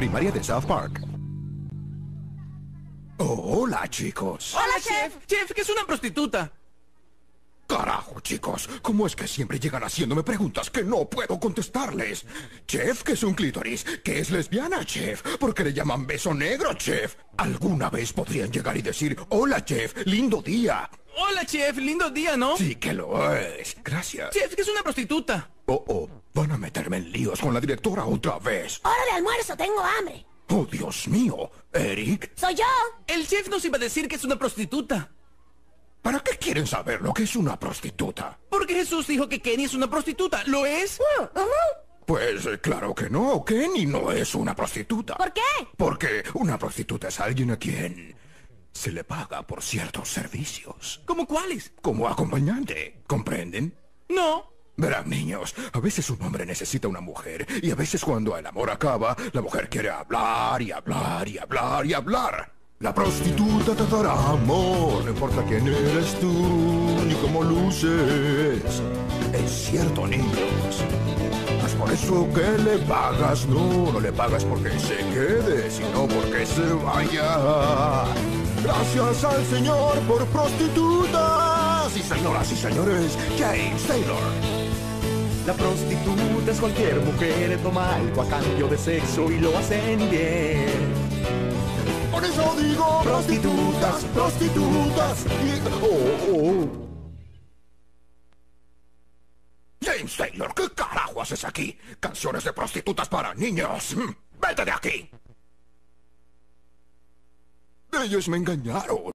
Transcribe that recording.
primaria de South Park. Oh, hola, chicos. Hola, chef. Chef, que es una prostituta. Carajo, chicos, ¿cómo es que siempre llegan haciéndome preguntas que no puedo contestarles? Chef, ¿qué es un clítoris? ¿Qué es lesbiana, chef? ¿Por qué le llaman beso negro, chef? ¿Alguna vez podrían llegar y decir, hola, chef, lindo día? Hola, chef. Lindo día, ¿no? Sí que lo es. Gracias. Chef, que es una prostituta. Oh, oh, van a meterme en líos con la directora otra vez. Hora de almuerzo, tengo hambre. Oh, Dios mío. Eric, Soy yo. El chef nos iba a decir que es una prostituta. ¿para qué quieren saber lo que es una prostituta? Porque Jesús dijo que Kenny es una prostituta. ¿Lo es? Pues eh, claro que no, Kenny no es una prostituta. ¿Por qué? Porque una prostituta es alguien a quien se le paga por ciertos servicios. ¿Cómo cuáles? Como acompañante, ¿comprenden? No. Verán, niños, a veces un hombre necesita una mujer y a veces cuando el amor acaba, la mujer quiere hablar y hablar y hablar y hablar. La prostituta te dará amor, no importa quién eres tú ni cómo luces. Es cierto, niños. Es por eso que le pagas, no, no le pagas porque se quede, sino porque se vaya. Gracias al Señor por prostitutas. Y señoras y señores, James Taylor. La prostituta es cualquier mujer, toma algo a cambio de sexo y lo hacen bien. Por eso digo prostitutas, prostitutas. Y... Oh, oh. James Taylor, ¿qué carajo haces aquí? Canciones de prostitutas para niños. Mm, Vete de aquí. Ellos me engañaron.